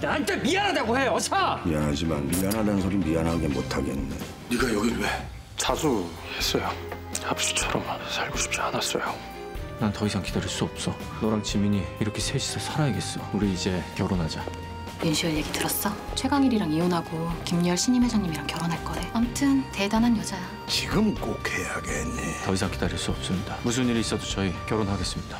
나한테 미안하다고 해 어서 미안하지만 미안하다는 소리 미안하게 못하겠네. 네가 여길 왜? 자수했어요. 합수처럼 살고 싶지 않았어요. 난 더 이상 기다릴 수 없어 너랑 지민이 이렇게 셋이서 살아야겠어 우리 이제 결혼하자 윤시열 얘기 들었어? 최강일이랑 이혼하고 김열 신임 회장님이랑 결혼할 거래. 아무튼 대단한 여자야. 지금 꼭 해야겠네. 더 이상 기다릴 수 없습니다 무슨 일이 있어도 저희 결혼하겠습니다